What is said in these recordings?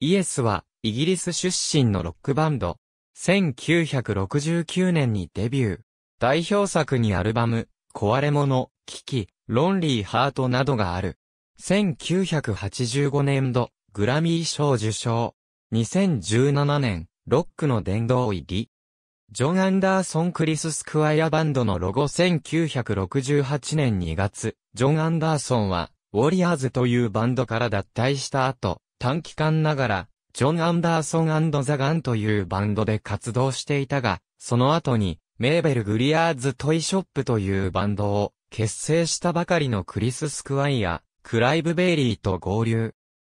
イエスは、イギリス出身のロックバンド。1969年にデビュー。代表作にアルバム、壊れ物、危機、ロンリーハートなどがある。1985年度、グラミー賞受賞。2017年、ロックの殿堂入り。ジョン・アンダーソン・クリス・スクワイアバンドのロゴ1968年2月、ジョン・アンダーソンは、ウォリアーズというバンドから脱退した後、短期間ながら、ジョン・アンダーソンザ・ガンというバンドで活動していたが、その後に、メーベル・グリアーズ・トイショップというバンドを結成したばかりのクリス・スクワイア、クライブ・ベイリーと合流。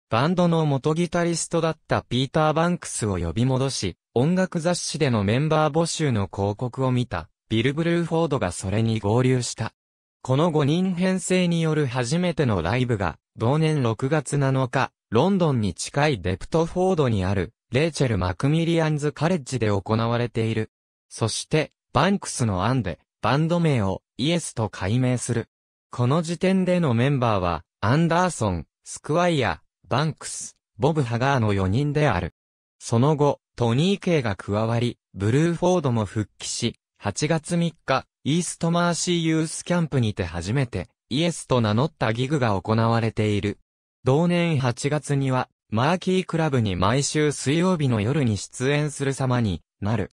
バンドの元ギタリストだったピーター・バンクスを呼び戻し、音楽雑誌でのメンバー募集の広告を見た、ビル・ブルーフォードがそれに合流した。この5人編成による初めてのライブが、同年6月7日、ロンドンに近いデプトフォードにある、レイチェル・マクミリアンズ・カレッジで行われている。そして、バンクスの案で、バンド名をイエスと改名する。この時点でのメンバーは、アンダーソン、スクワイア、バンクス、ボブ・ハガーの4人である。その後、トニー・ケイが加わり、ブルーフォードも復帰し、8月3日、イーストマーシーユースキャンプにて初めて、イエスと名乗ったギグが行われている。同年8月には、マーキークラブに毎週水曜日の夜に出演する様になる。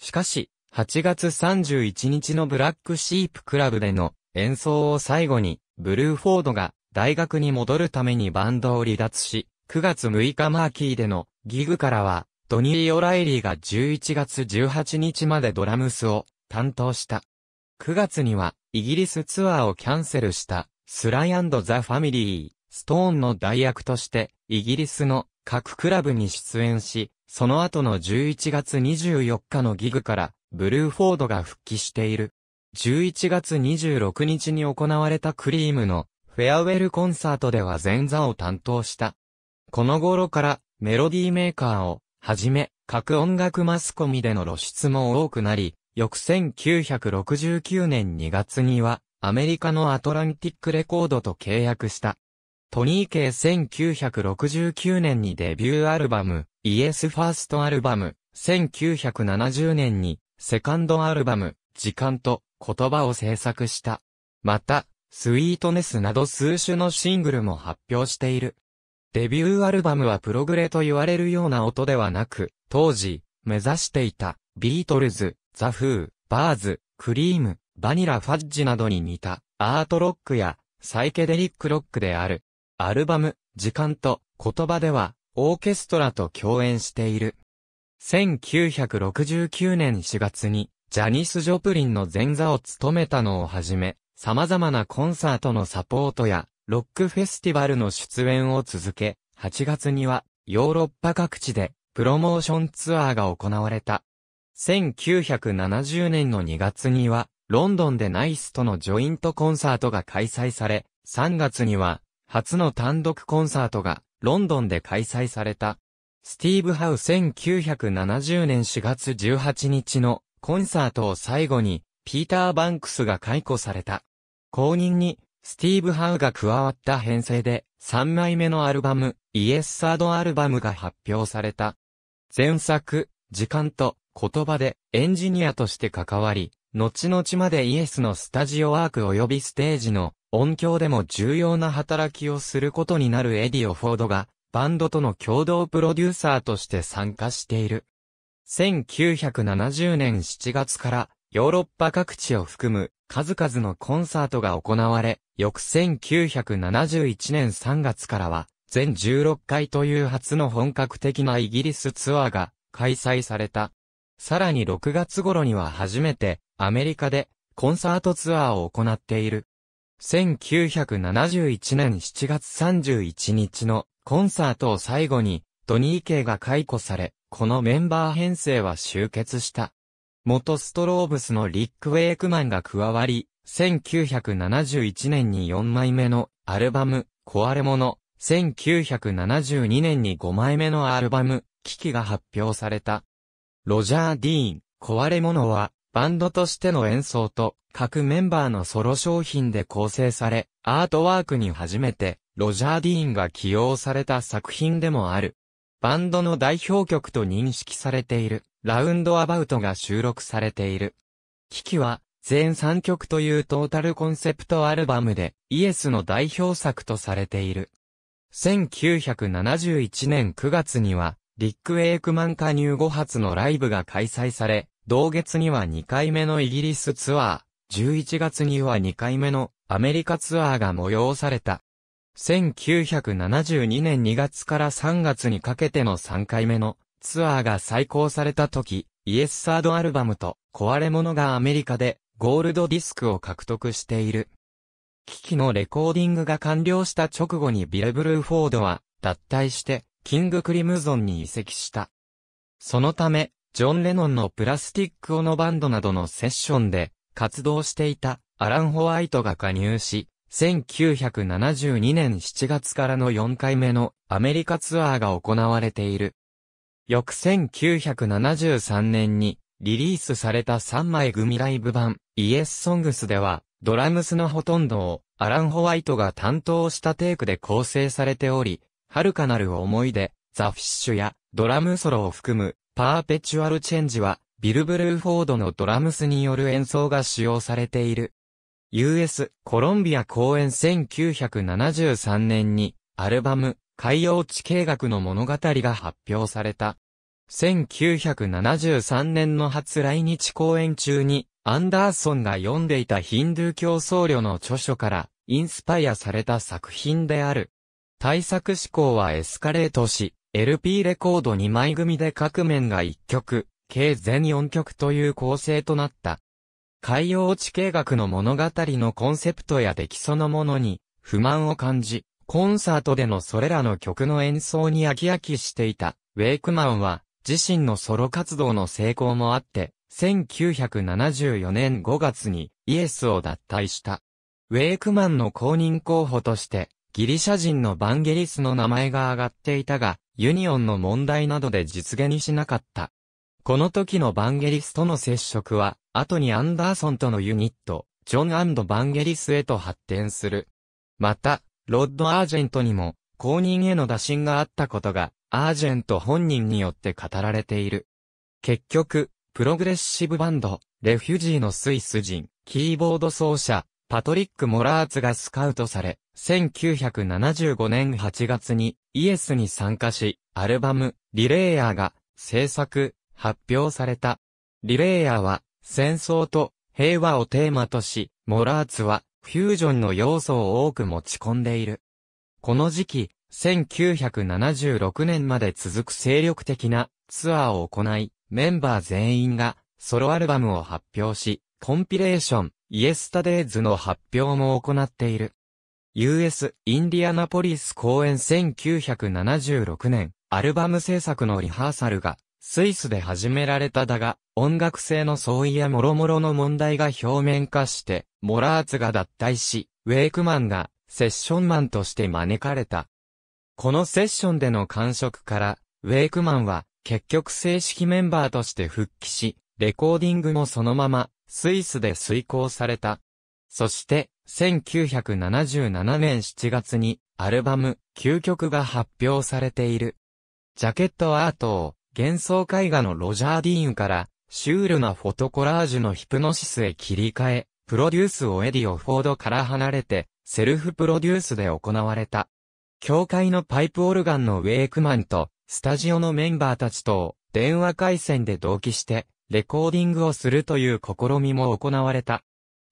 しかし、8月31日のブラックシープクラブでの演奏を最後に、ブルーフォードが大学に戻るためにバンドを離脱し、9月6日マーキーでのギグからは、ドニー・オライリーが11月18日までドラムスを担当した。9月にはイギリスツアーをキャンセルしたスライザ・ファミリー。ストーンの代役として、イギリスの各クラブに出演し、その後の11月24日のギグから、ブルーフォードが復帰している。11月26日に行われたクリームのフェアウェルコンサートでは前座を担当した。この頃からメロディーメーカーをはじめ各音楽マスコミでの露出も多くなり、翌1969年2月にはアメリカのアトランティックレコードと契約した。トニー・ケイ1969年にデビューアルバム、イエスファーストアルバム、1970年にセカンドアルバム、時間と言葉を制作した。また、スイートネスなど数種のシングルも発表している。デビューアルバムはプログレと言われるような音ではなく、当時、目指していた、ビートルズ、ザ・フー、バーズ、クリーム、バニラ・ファッジなどに似た、アートロックや、サイケデリックロックである。アルバム、時間と言葉では、オーケストラと共演している。1969年4月に、ジャニス・ジョプリンの前座を務めたのをはじめ、様々なコンサートのサポートや、ロックフェスティバルの出演を続け、8月には、ヨーロッパ各地で、プロモーションツアーが行われた。1970年の2月には、ロンドンでナイスとのジョイントコンサートが開催され、3月には、初の単独コンサートがロンドンで開催された。スティーブ・ハウ1970年4月18日のコンサートを最後にピーター・バンクスが解雇された。後任にスティーブ・ハウが加わった編成で3枚目のアルバムイエスサードアルバムが発表された。前作、時間と言葉でエンジニアとして関わり、後々までイエスのスタジオワーク及びステージの音響でも重要な働きをすることになるエディ・オフォードが、バンドとの共同プロデューサーとして参加している。1970年7月からヨーロッパ各地を含む数々のコンサートが行われ、翌1971年3月からは全16回という初の本格的なイギリスツアーが開催された。さらに6月頃には初めてアメリカでコンサートツアーを行っている。1971年7月31日のコンサートを最後にトニー系が解雇され、このメンバー編成は終結した。元ストローブスのリック・ウェイクマンが加わり、1971年に4枚目のアルバム、壊れ物、1972年に5枚目のアルバム、危機が発表された。ロジャー・ディーン、壊れ物は、バンドとしての演奏と各メンバーのソロ商品で構成され、アートワークに初めてロジャー・ディーンが起用された作品でもある。バンドの代表曲と認識されている、ラウンドアバウトが収録されている。機器は、全3曲というトータルコンセプトアルバムで、イエスの代表作とされている。1971年9月には、リック・ウェイクマン加入後発のライブが開催され、同月には2回目のイギリスツアー、11月には2回目のアメリカツアーが催された。1972年2月から3月にかけての3回目のツアーが再興された時、イエスサードアルバムと壊れ物がアメリカでゴールドディスクを獲得している。機器のレコーディングが完了した直後にビレブルーフォードは脱退してキングクリムゾンに移籍した。そのため、ジョン・レノンのプラスティックオノバンドなどのセッションで活動していたアラン・ホワイトが加入し、1972年7月からの4回目のアメリカツアーが行われている。翌1973年にリリースされた3枚組ライブ版イエスソングスではドラムスのほとんどをアラン・ホワイトが担当したテイクで構成されており、遥かなる思いでザ・フィッシュやドラムソロを含むパーペチュアルチェンジはビル・ブルーフォードのドラムスによる演奏が使用されている。US コロンビア公演1973年にアルバム海洋地形学の物語が発表された。1973年の初来日公演中に、アンダーソンが読んでいたヒンドゥー教僧侶の著書からインスパイアされた作品である。対策思考はエスカレートし、LP レコード2枚組で各面が1曲、計全4曲という構成となった。海洋地形学の物語のコンセプトや出来そのものに不満を感じ、コンサートでのそれらの曲の演奏に飽き飽きしていた、ウェイクマンは、自身のソロ活動の成功もあって、1974年5月にイエスを脱退した。ウェイクマンの後任候補として、ギリシャ人のバンゲリスの名前が挙がっていたが、ユニオンの問題などで実現しなかった。この時のバンゲリスとの接触は、後にアンダーソンとのユニット、ジョンバンゲリスへと発展する。また、ロッド・アージェントにも、後任への打診があったことが、アージェント本人によって語られている。結局、プログレッシブバンド、レフュジーのスイス人、キーボード奏者、パトリック・モラーツがスカウトされ、1975年8月にイエスに参加し、アルバム、リレーヤーが制作、発表された。リレーヤーは、戦争と平和をテーマとし、モラーツは、フュージョンの要素を多く持ち込んでいる。この時期、1976年まで続く精力的なツアーを行い、メンバー全員がソロアルバムを発表し、コンピレーション、イエスタデイズの発表も行っている。US インディアナポリス公演1976年、アルバム制作のリハーサルがスイスで始められただが、音楽性の相違や諸々の問題が表面化して、モラーツが脱退し、ウェイクマンがセッションマンとして招かれた。このセッションでの感触から、ウェイクマンは結局正式メンバーとして復帰し、レコーディングもそのままスイスで遂行された。そして、1977年7月にアルバム究極が発表されている。ジャケットアートを幻想絵画のロジャー・ディーンから、シュールなフォトコラージュのヒプノシスへ切り替え、プロデュースをエディ・オフォードから離れて、セルフプロデュースで行われた。教会のパイプオルガンのウェイクマンと、スタジオのメンバーたちと、電話回線で同期して、レコーディングをするという試みも行われた。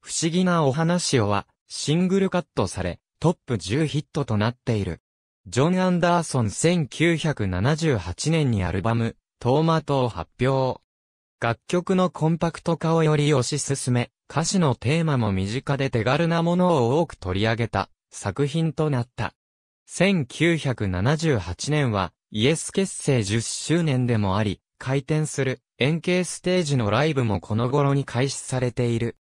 不思議なお話をは、シングルカットされ、トップ10ヒットとなっている。ジョン・アンダーソン1978年にアルバム、トーマトを発表。楽曲のコンパクト化をより推し進め、歌詞のテーマも身近で手軽なものを多く取り上げた作品となった。1978年はイエス結成10周年でもあり、回転する円形ステージのライブもこの頃に開始されている。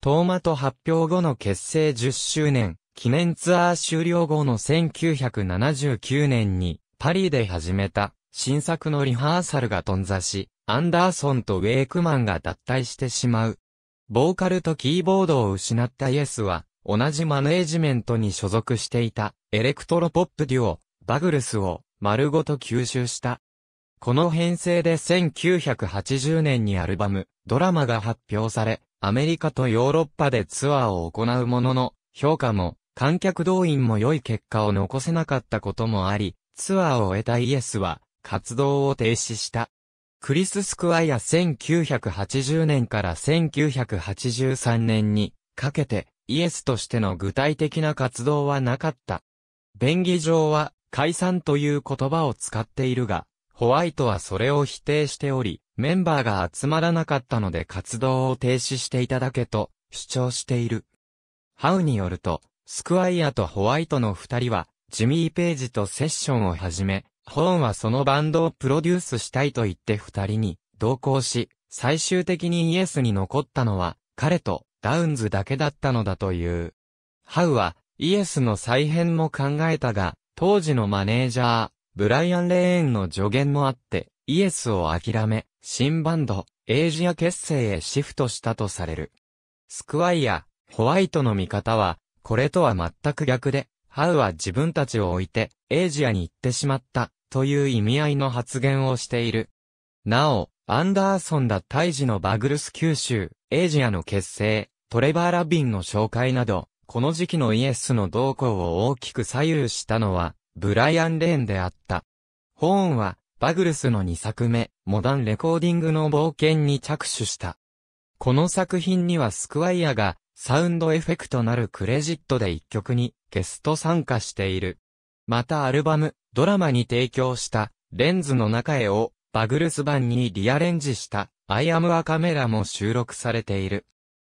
トーマト発表後の結成10周年、記念ツアー終了後の1979年にパリで始めた新作のリハーサルが頓挫し、アンダーソンとウェイクマンが脱退してしまう。ボーカルとキーボードを失ったイエスは、同じマネージメントに所属していたエレクトロポップデュオ、バグルスを丸ごと吸収した。この編成で1980年にアルバム、ドラマが発表され、アメリカとヨーロッパでツアーを行うものの、評価も、観客動員も良い結果を残せなかったこともあり、ツアーを終えたイエスは、活動を停止した。クリス・スクワイア1980年から1983年にかけてイエスとしての具体的な活動はなかった。便宜上は解散という言葉を使っているが、ホワイトはそれを否定しており、メンバーが集まらなかったので活動を停止していただけと主張している。ハウによると、スクワイアとホワイトの二人は、ジミー・ページとセッションを始め、ホーンはそのバンドをプロデュースしたいと言って二人に同行し、最終的にイエスに残ったのは、彼とダウンズだけだったのだという。ハウは、イエスの再編も考えたが、当時のマネージャー、ブライアン・レーンの助言もあって、イエスを諦め、新バンド、エイジア結成へシフトしたとされる。スクワイア、ホワイトの見方は、これとは全く逆で、ハウは自分たちを置いて、エイジアに行ってしまった、という意味合いの発言をしている。なお、アンダーソン脱退時のバグルス吸収、エイジアの結成、トレバー・ラビンの紹介など、この時期のイエスの動向を大きく左右したのは、ブライアン・レーンであった。ホーンは、バグルスの2作目、モダンレコーディングの冒険に着手した。この作品にはスクワイアが、サウンドエフェクトなるクレジットで一曲にゲスト参加している。またアルバム、ドラマに提供したレンズの中へをバグルス版にリアレンジしたアイアムアカメラも収録されている。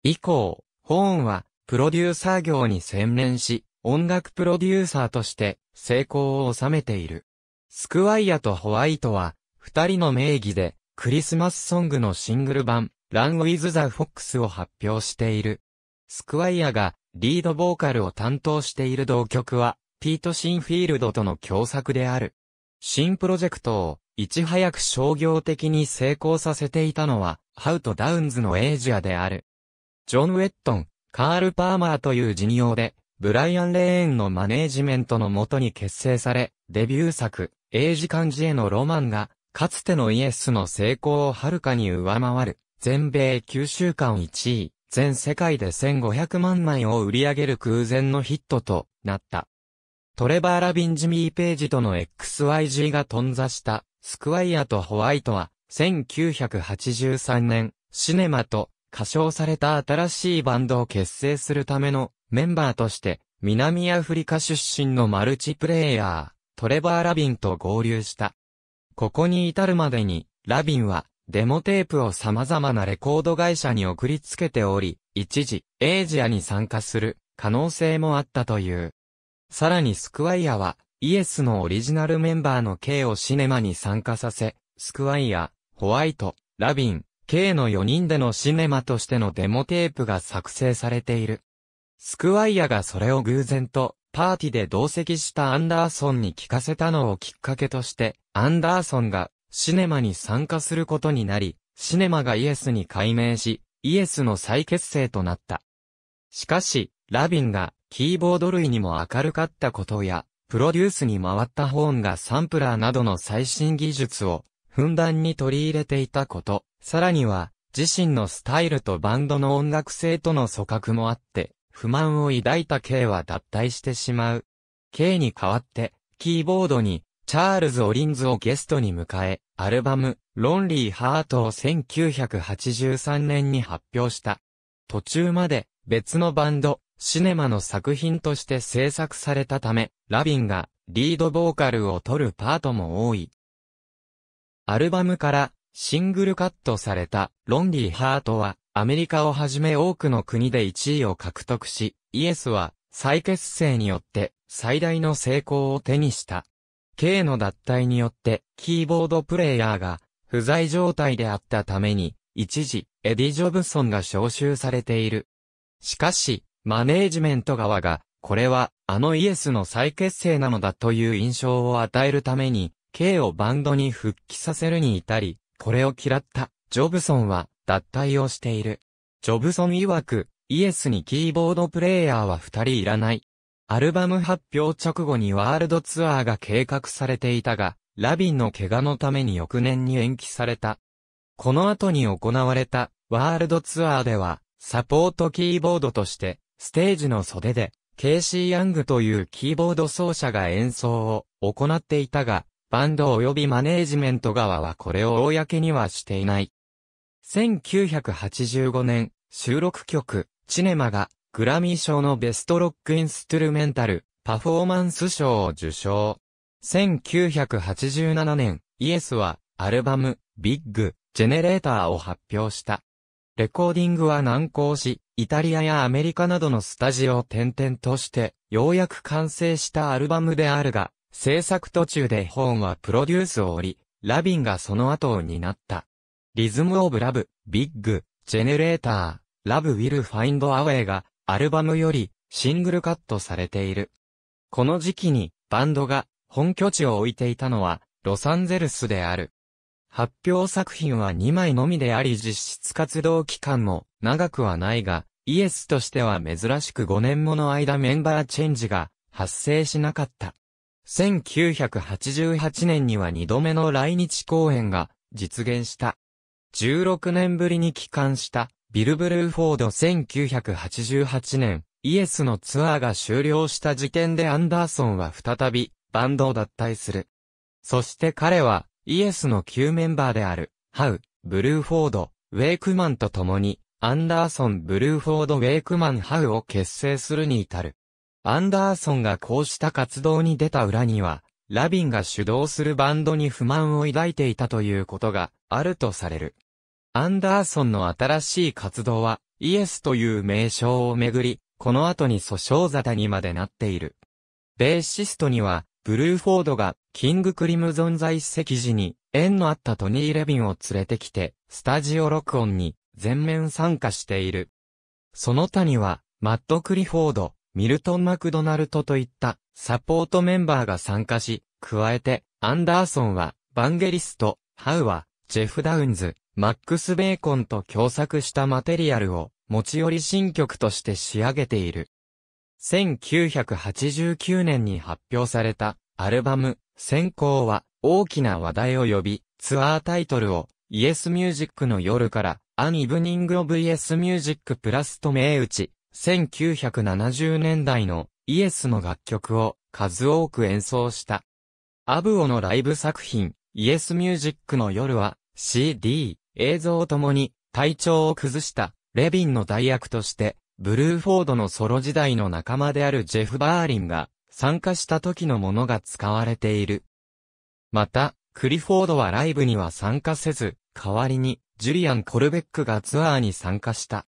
以降、ホーンはプロデューサー業に専念し、音楽プロデューサーとして成功を収めている。スクワイアとホワイトは、二人の名義でクリスマスソングのシングル版、ランウィズ・ザ・フォックスを発表している。スクワイアがリードボーカルを担当している同曲は、ピート・シンフィールドとの共作である。新プロジェクトを、いち早く商業的に成功させていたのは、ハウとダウンズのエイジアである。ジョン・ウェットン、カール・パーマーという事業で、ブライアン・レーンのマネージメントのもとに結成され、デビュー作、エイジ漢字へのロマンが、かつてのイエスの成功をはるかに上回る、全米9週間1位、全世界で1500万枚を売り上げる空前のヒットとなった。トレバー・ラビン・ジミー・ページとの XYG が頓挫したスクワイアとホワイトは1983年シネマと歌唱された新しいバンドを結成するためのメンバーとして南アフリカ出身のマルチプレイヤートレバー・ラビンと合流した。ここに至るまでにラビンはデモテープを様々なレコード会社に送りつけており、一時エイジアに参加する可能性もあったという。さらにスクワイアは、イエスのオリジナルメンバーの K をシネマに参加させ、スクワイア、ホワイト、ラビン、K の4人でのシネマとしてのデモテープが作成されている。スクワイアがそれを偶然と、パーティで同席したアンダーソンに聞かせたのをきっかけとして、アンダーソンがシネマに参加することになり、シネマがイエスに改名し、イエスの再結成となった。しかし、ラビンがキーボード類にも明るかったことや、プロデュースに回ったホーンがサンプラーなどの最新技術をふんだんに取り入れていたこと、さらには自身のスタイルとバンドの音楽性との組閣もあって、不満を抱いた K は脱退してしまう。K に代わって、キーボードにチャールズ・オリンズをゲストに迎え、アルバム、ロンリー・ハートを1983年に発表した。途中まで別のバンド、シネマの作品として制作されたため、ラビンがリードボーカルを取るパートも多い。アルバムからシングルカットされたロンリーハートはアメリカをはじめ多くの国で1位を獲得し、イエスは再結成によって最大の成功を手にした。K の脱退によってキーボードプレイヤーが不在状態であったために一時エディ・ジョブソンが招集されている。しかし、マネージメント側が、これは、あのイエスの再結成なのだという印象を与えるために、K をバンドに復帰させるに至り、これを嫌った、ジョブソンは、脱退をしている。ジョブソン曰く、イエスにキーボードプレイヤーは二人いらない。アルバム発表直後にワールドツアーが計画されていたが、ラビンの怪我のために翌年に延期された。この後に行われたワールドツアーでは、サポートキーボードとして、ステージの袖で、ケイシー・ヤングというキーボード奏者が演奏を行っていたが、バンド及びマネージメント側はこれを公にはしていない。1985年、収録曲、チネマが、グラミー賞のベストロックインストゥルメンタル、パフォーマンス賞を受賞。1987年、イエスは、アルバム、ビッグ、ジェネレーターを発表した。レコーディングは難航し、イタリアやアメリカなどのスタジオを転々として、ようやく完成したアルバムであるが、制作途中でホーンはプロデュースを降り、ラビンがその後を担った。リズムオブラブ、ビッグ、ジェネレーター、ラブウィルファインドアウェイが、アルバムより、シングルカットされている。この時期に、バンドが、本拠地を置いていたのは、ロサンゼルスである。発表作品は2枚のみであり実質活動期間も長くはないが、イエスとしては珍しく5年もの間メンバーチェンジが発生しなかった。1988年には2度目の来日公演が実現した。16年ぶりに帰還したビル・ブルーフォード1988年、イエスのツアーが終了した時点でアンダーソンは再びバンドを脱退する。そして彼はイエスの旧メンバーである、ハウ、ブルーフォード、ウェイクマンと共に、アンダーソン・ブルーフォード・ウェイクマン・ハウを結成するに至る。アンダーソンがこうした活動に出た裏には、ラビンが主導するバンドに不満を抱いていたということがあるとされる。アンダーソンの新しい活動は、イエスという名称をめぐり、この後に訴訟沙汰にまでなっている。ベーシストには、ブルーフォードがキングクリムゾン在籍時に縁のあったトニー・レビンを連れてきて、スタジオ録音に全面参加している。その他には、マット・クリフォード、ミルトン・マクドナルトといったサポートメンバーが参加し、加えて、アンダーソンは、バンゲリスト、ハウは、ジェフ・ダウンズ、マックス・ベーコンと共作したマテリアルを持ち寄り新曲として仕上げている。1989年に発表されたアルバム、先行は大きな話題を呼び、ツアータイトルをイエスミュージックの夜からアンイブニングオブイエスミュージックプラスと銘打ち、1970年代のイエスの楽曲を数多く演奏した。アブオのライブ作品、イエスミュージックの夜は CD、映像ともに体調を崩したレビンの代役としてブルーフォードのソロ時代の仲間であるジェフ・バーリンが参加した時のものが使われている。また、クリフォードはライブには参加せず、代わりにジュリアン・コルベックがツアーに参加した。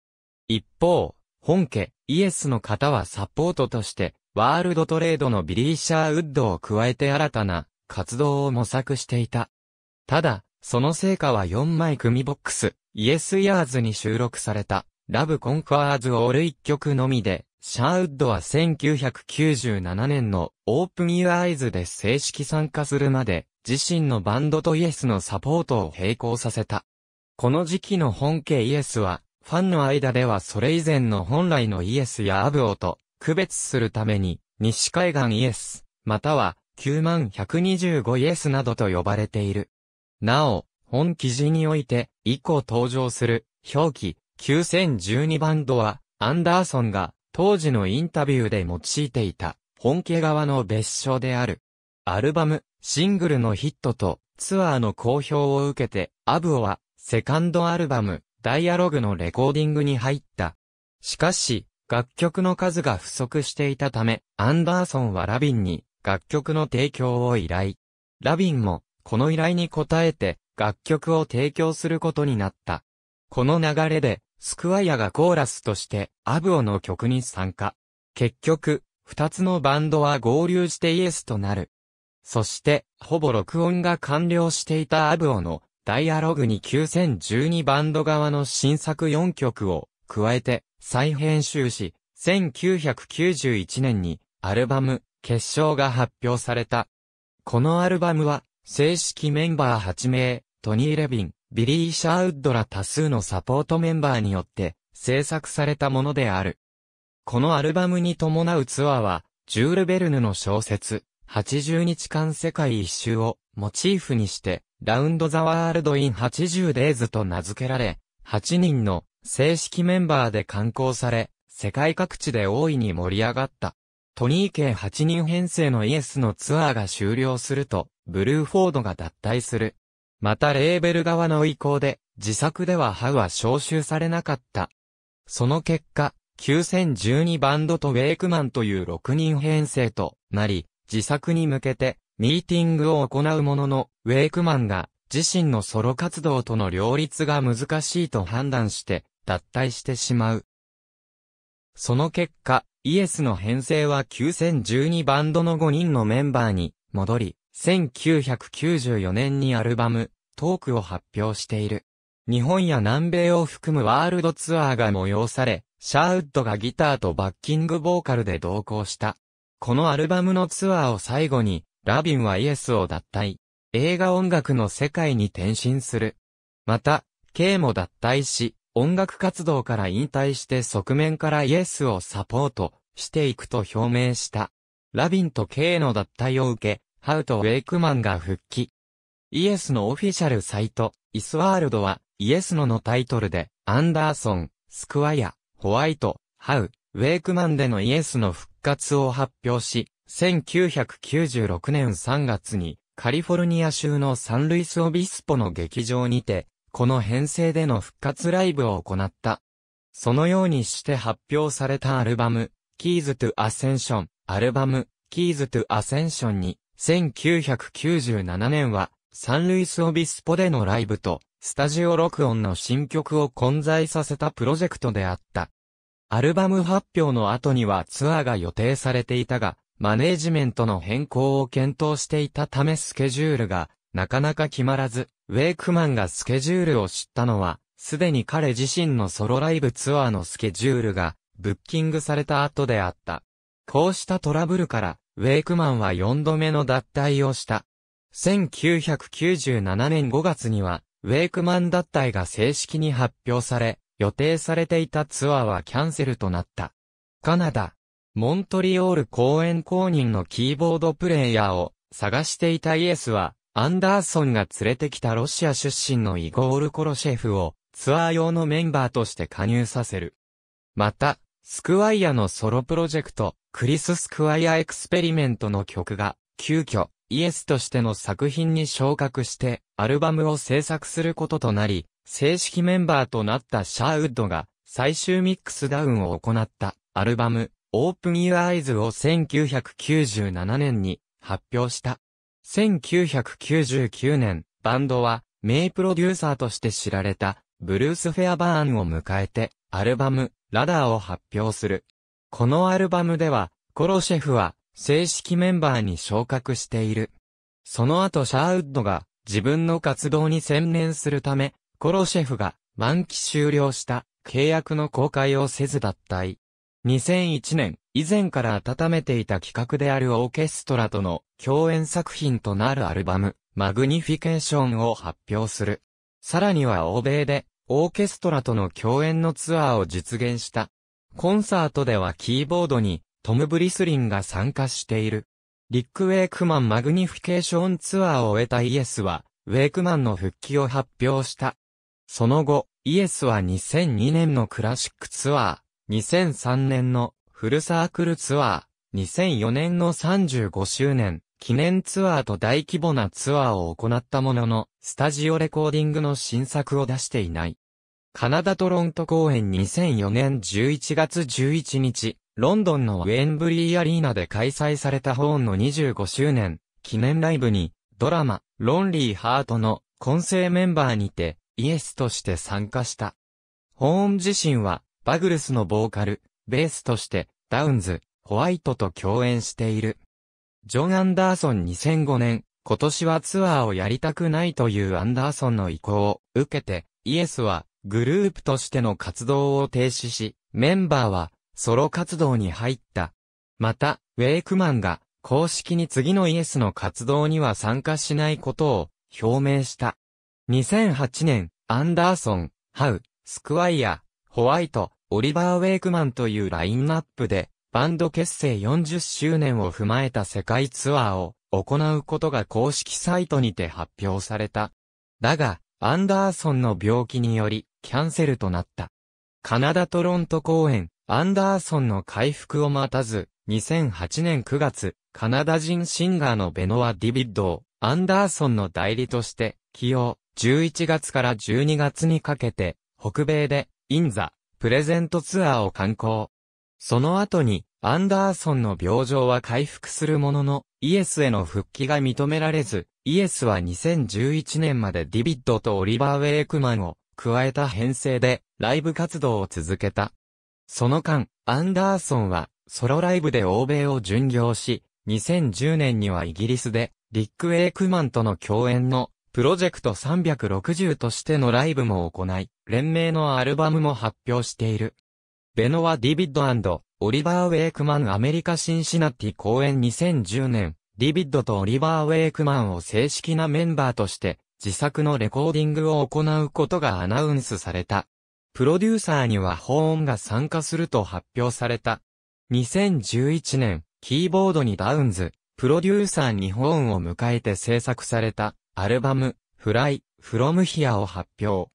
一方、本家、イエスの方はサポートとして、ワールドトレードのビリー・シャーウッドを加えて新たな活動を模索していた。ただ、その成果は4枚組ボックス、イエス・イヤーズに収録されたラブ・コンクワーズ・オール一曲のみで、シャーウッドは1997年のオープン・ユア・アイズで正式参加するまで、自身のバンドとイエスのサポートを並行させた。この時期の本家イエスは、ファンの間ではそれ以前の本来のイエスやアブオと区別するために、西海岸イエス、または9万125イエスなどと呼ばれている。なお、本記事において、以降登場する表記、9012バンドは、アンダーソンが当時のインタビューで用いていた本家側の別称である。アルバム、シングルのヒットとツアーの好評を受けて、アブオはセカンドアルバム、ダイアログのレコーディングに入った。しかし、楽曲の数が不足していたため、アンダーソンはラビンに楽曲の提供を依頼。ラビンも、この依頼に応えて、楽曲を提供することになった。この流れで、スクワイアがコーラスとして、アブオの曲に参加。結局、二つのバンドは合流してイエスとなる。そして、ほぼ録音が完了していたアブオのダイアログに9012バンド側の新作4曲を加えて再編集し、1991年にアルバム決勝が発表された。このアルバムは正式メンバー8名、トニー・レビン、ビリー・シャーウッドら多数のサポートメンバーによって制作されたものである。このアルバムに伴うツアーは、ジュール・ベルヌの小説、80日間世界一周をモチーフにして、ラウンド・ザ・ワールド・イン80デイズと名付けられ、8人の正式メンバーで敢行され、世界各地で大いに盛り上がった。トニー系8人編成のイエスのツアーが終了すると、ブルーフォードが脱退する。またレーベル側の意向で、自作ではハウは招集されなかった。その結果、9012バンドとウェイクマンという6人編成となり、自作に向けてミーティングを行うものの、ウェイクマンが自身のソロ活動との両立が難しいと判断して脱退してしまう。その結果、イエスの編成は9012バンドの5人のメンバーに戻り、1994年にアルバム、トークを発表している。日本や南米を含むワールドツアーが催され、シャーウッドがギターとバッキングボーカルで同行した。このアルバムのツアーを最後に、ラビンはイエスを脱退。映画音楽の世界に転身する。また、K も脱退し、音楽活動から引退して側面からイエスをサポートしていくと表明した。ラビンと K の脱退を受け、ハウとウェイクマンが復帰。イエスのオフィシャルサイト、イスワールドは、イエスののタイトルで、アンダーソン、スクワイア、ホワイト、ハウ、ウェイクマンでのイエスの復活を発表し、1996年3月に、カリフォルニア州のサンルイス・オビスポの劇場にて、この編成での復活ライブを行った。そのようにして発表されたアルバム、キーズ・トゥ・アセンション、アルバム、キーズ・トゥ・アセンション2、1997年は、サンルイス・オビスポでのライブと、スタジオ録音の新曲を混在させたプロジェクトであった。アルバム発表の後にはツアーが予定されていたが、マネージメントの変更を検討していたためスケジュールがなかなか決まらず、ウェイクマンがスケジュールを知ったのは、すでに彼自身のソロライブツアーのスケジュールがブッキングされた後であった。こうしたトラブルから、ウェイクマンは4度目の脱退をした。1997年5月には、ウェイクマン脱退が正式に発表され、予定されていたツアーはキャンセルとなった。カナダ、モントリオール公演公認のキーボードプレイヤーを探していたイエスは、アンダーソンが連れてきたロシア出身のイゴール・コロシェフをツアー用のメンバーとして加入させる。また、スクワイアのソロプロジェクト、クリス・スクワイア・エクスペリメントの曲が、急遽、イエスとしての作品に昇格して、アルバムを制作することとなり、正式メンバーとなったシャーウッドが、最終ミックスダウンを行ったアルバム、オープン・ユア・アイズを1997年に発表した。1999年、バンドは、名プロデューサーとして知られた、ブルース・フェアバーンを迎えて、アルバム、ラダーを発表する。このアルバムでは、コロシェフは、正式メンバーに昇格している。その後シャーウッドが、自分の活動に専念するため、コロシェフが、満期終了した契約の公開をせず脱退。2001年、以前から温めていた企画であるオーケストラとの共演作品となるアルバム、マグニフィケーションを発表する。さらには欧米で、オーケストラとの共演のツアーを実現した。コンサートではキーボードにトム・ブリスリンが参加している。リック・ウェイクマンマグニフィケーションツアーを終えたイエスは、ウェイクマンの復帰を発表した。その後、イエスは2002年のクラシックツアー、2003年のフルサークルツアー、2004年の35周年記念ツアーと大規模なツアーを行ったものの、スタジオレコーディングの新作を出していない。カナダトロント公演2004年11月11日、ロンドンのウェンブリーアリーナで開催されたホーンの25周年記念ライブに、ドラマ、ロンリーハートの混成メンバーにて、イエスとして参加した。ホーン自身は、バグルスのボーカル、ベースとして、ダウンズ、ホワイトと共演している。ジョン・アンダーソン2005年、今年はツアーをやりたくないというアンダーソンの意向を受けて、イエスはグループとしての活動を停止し、メンバーはソロ活動に入った。また、ウェイクマンが公式に次のイエスの活動には参加しないことを表明した。2008年、アンダーソン、ハウ、スクワイア、ホワイト、オリバー・ウェイクマンというラインナップで、バンド結成40周年を踏まえた世界ツアーを行うことが公式サイトにて発表された。だが、アンダーソンの病気により、キャンセルとなった。カナダトロント公演、アンダーソンの回復を待たず、2008年9月、カナダ人シンガーのベノア・ディビッドを、アンダーソンの代理として、起用、11月から12月にかけて、北米で、インザ、プレゼントツアーを観光。その後に、アンダーソンの病状は回復するものの、イエスへの復帰が認められず、イエスは2011年までディビッドとオリバー・ウェイクマンを加えた編成でライブ活動を続けた。その間、アンダーソンはソロライブで欧米を巡業し、2010年にはイギリスでリック・ウェイクマンとの共演のプロジェクト360としてのライブも行い、連名のアルバムも発表している。ベノワ・ディビッドオリバー・ウェイクマンアメリカ・シンシナティ公演2010年、ディビッドとオリバー・ウェイクマンを正式なメンバーとして自作のレコーディングを行うことがアナウンスされた。プロデューサーにはホーンが参加すると発表された。2011年、キーボードにダウンズ、プロデューサーにホーンを迎えて制作されたアルバム、フライ、フロムヒアを発表。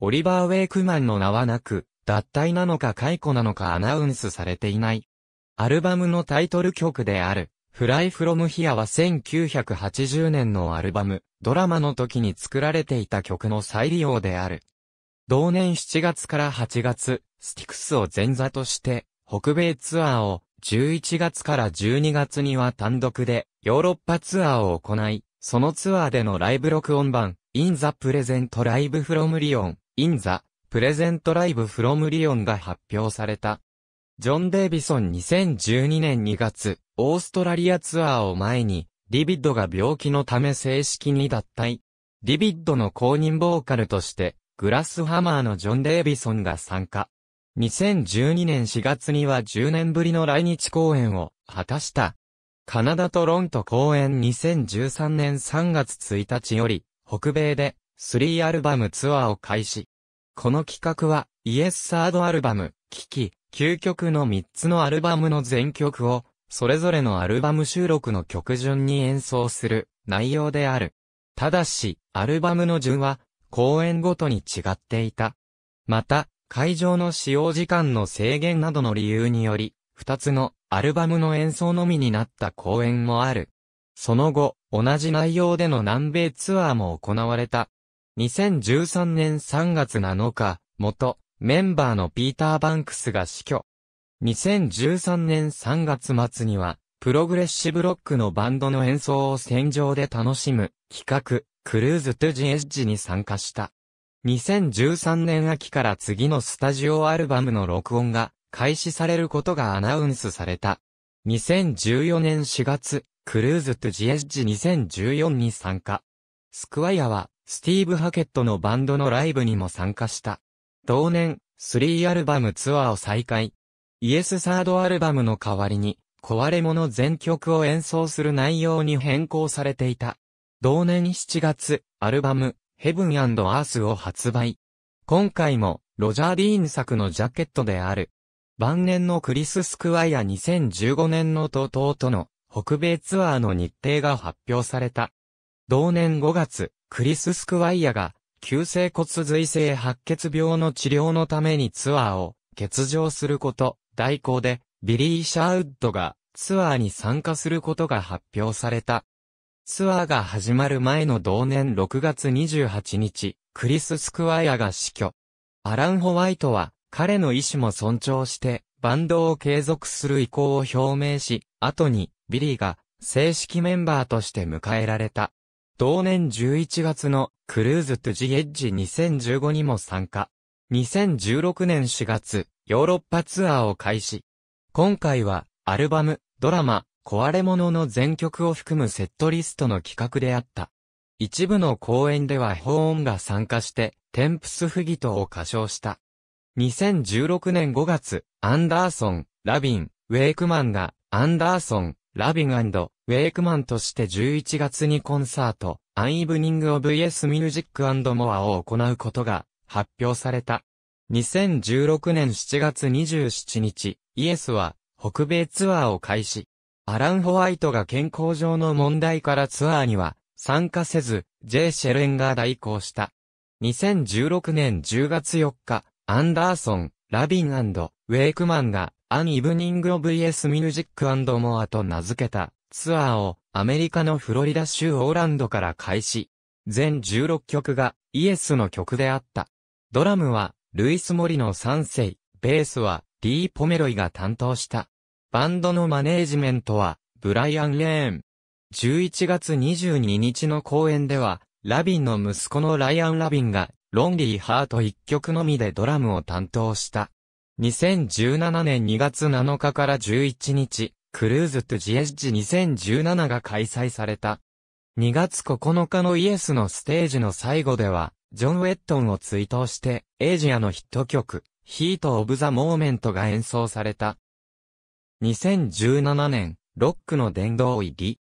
オリバー・ウェイクマンの名はなく、脱退なのか解雇なのかアナウンスされていない。アルバムのタイトル曲である、フライフロムヒアは1980年のアルバム、ドラマの時に作られていた曲の再利用である。同年7月から8月、スティクスを前座として、北米ツアーを、11月から12月には単独で、ヨーロッパツアーを行い、そのツアーでのライブ録音版、In the Present Live from Lyon, In the プレゼントライブフロムリオンが発表された。ジョン・デイビソン2012年2月、オーストラリアツアーを前に、デイヴィッドが病気のため正式に脱退。ディビッドの公認ボーカルとして、グラスハマーのジョン・デイビソンが参加。2012年4月には10年ぶりの来日公演を果たした。カナダトロント公演2013年3月1日より、北米で3アルバムツアーを開始。この企画は、イエスサードアルバム、危機、究極の3つのアルバムの全曲を、それぞれのアルバム収録の曲順に演奏する内容である。ただし、アルバムの順は、公演ごとに違っていた。また、会場の使用時間の制限などの理由により、2つのアルバムの演奏のみになった公演もある。その後、同じ内容での南米ツアーも行われた。2013年3月7日、元、メンバーのピーター・バンクスが死去。2013年3月末には、プログレッシブロックのバンドの演奏を戦場で楽しむ企画、クルーズ・トゥ・ジ・エッジに参加した。2013年秋から次のスタジオアルバムの録音が開始されることがアナウンスされた。2014年4月、クルーズ・トゥ・ジ・エッジ2014に参加。スクワイアはスティーブ・ハケットのバンドのライブにも参加した。同年、3アルバムツアーを再開。イエスサードアルバムの代わりに、壊れ物全曲を演奏する内容に変更されていた。同年7月、アルバム、ヘブンアースを発売。今回も、ロジャー・ディーン作のジャケットである。晩年のクリス・スクワイア2015年のTOTOとの北米ツアーの日程が発表された。同年5月、クリス・スクワイアが、急性骨髄性白血病の治療のためにツアーを欠場すること、代行で、ビリー・シャーウッドがツアーに参加することが発表された。ツアーが始まる前の同年6月28日、クリス・スクワイアが死去。アラン・ホワイトは、彼の意思も尊重して、バンドを継続する意向を表明し、後に、ビリーが、正式メンバーとして迎えられた。同年11月のクルーズトゥジエッジ2015にも参加。2016年4月、ヨーロッパツアーを開始。今回は、アルバム、ドラマ、壊れ物の全曲を含むセットリストの企画であった。一部の公演ではホーンが参加して、テンプスフギトを歌唱した。2016年5月、アンダーソン、ラビン、ウェイクマンが、アンダーソン、ラビンウェイクマンとして11月にコンサート、アンイブニングオブイエスミュージックモアを行うことが発表された。2016年7月27日、イエスは北米ツアーを開始。アラン・ホワイトが健康上の問題からツアーには参加せず、ジェイ・シェレンが代行した。2016年10月4日、アンダーソン、ラビンウェイクマンが、アン・イブニング・オブ・イエス・ミュージックモアと名付けたツアーをアメリカのフロリダ州オーランドから開始。全16曲がイエスの曲であった。ドラムはルイス・モリの3世、ベースはリー・ポメロイが担当した。バンドのマネージメントはブライアン・レーン。11月22日の公演では、ラビンの息子のライアン・ラビンが、ロンリー・ハート1曲のみでドラムを担当した。2017年2月7日から11日、クルーズとジエッジ2017が開催された。2月9日のイエスのステージの最後では、ジョン・ウェットンを追悼して、エイジアのヒット曲、ヒート・オブ・ザ・モーメントが演奏された。2017年、ロックの殿堂入り。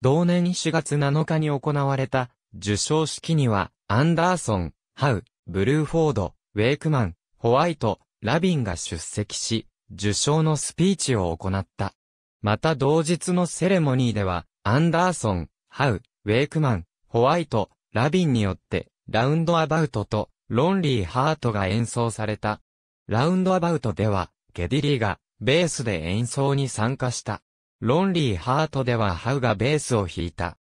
同年4月7日に行われた受賞式には、アンダーソン、ハウ、ブルーフォード、ウェイクマン、ホワイト、ラビンが出席し、受賞のスピーチを行った。また同日のセレモニーでは、アンダーソン、ハウ、ウェイクマン、ホワイト、ラビンによって、ラウンドアバウトと、ロンリーハートが演奏された。ラウンドアバウトでは、ゲディリーが、ベースで演奏に参加した。ロンリーハートではハウがベースを弾いた。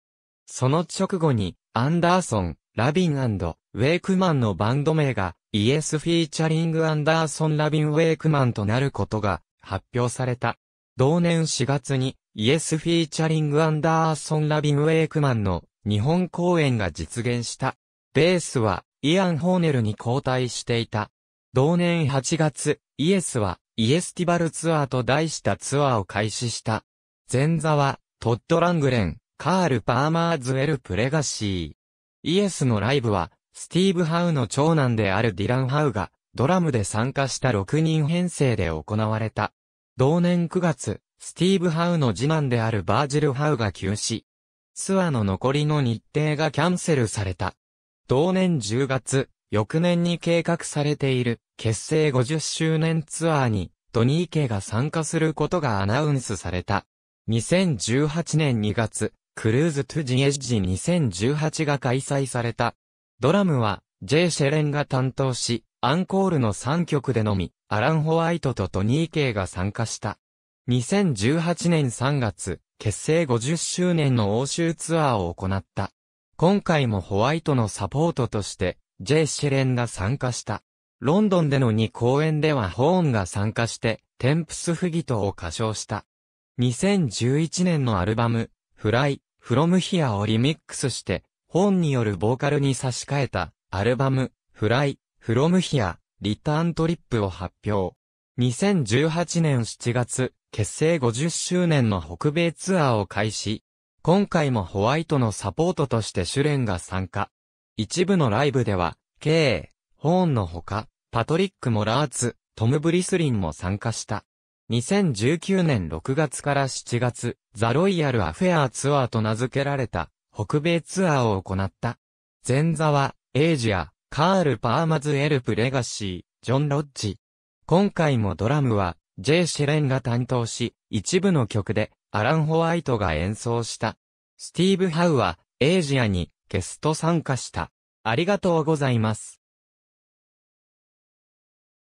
その直後に、アンダーソン、ラビンウェイクマンのバンド名が、イエスフィーチャリングアンダーソン・ラビン・ウェイクマンとなることが発表された。同年4月に、イエスフィーチャリングアンダーソン・ラビン・ウェイクマンの日本公演が実現した。ベースはイアン・ホーネルに交代していた。同年8月、イエスはイエスティバルツアーと題したツアーを開始した。前座は、トッド・ラングレン、カール・パーマーズ・エル・プレガシー。イエスのライブは、スティーブ・ハウの長男であるディラン・ハウが、ドラムで参加した6人編成で行われた。同年9月、スティーブ・ハウの次男であるバージル・ハウが休止。ツアーの残りの日程がキャンセルされた。同年10月、翌年に計画されている結成50周年ツアーにトニー家が参加することがアナウンスされた。2018年2月、クルーズトゥジエッジ2018が開催された。ドラムは、ジェイ・シェレンが担当し、アンコールの3曲でのみ、アラン・ホワイトとトニー・ケイが参加した。2018年3月、結成50周年の欧州ツアーを行った。今回もホワイトのサポートとして、ジェイ・シェレンが参加した。ロンドンでの2公演ではホーンが参加して、テンプスフギトを歌唱した。2011年のアルバム、フライ、フロムヒアをリミックスして、本によるボーカルに差し替えた、アルバム、フライ、フロムヒア、リターントリップを発表。2018年7月、結成50周年の北米ツアーを開始。今回もホワイトのサポートとしてシュレンが参加。一部のライブでは、K、ホーンのほか、パトリック・モラーツ、トム・ブリスリンも参加した。2019年6月から7月、ザ・ロイヤル・アフェアツアーと名付けられた、北米ツアーを行った。前座は、エイジア、カール・パーマズ・エルプ・レガシー、ジョン・ロッジ。今回もドラムは、ジェイ・シェレンが担当し、一部の曲で、アラン・ホワイトが演奏した。スティーブ・ハウは、エイジアに、ゲスト参加した。ありがとうございます。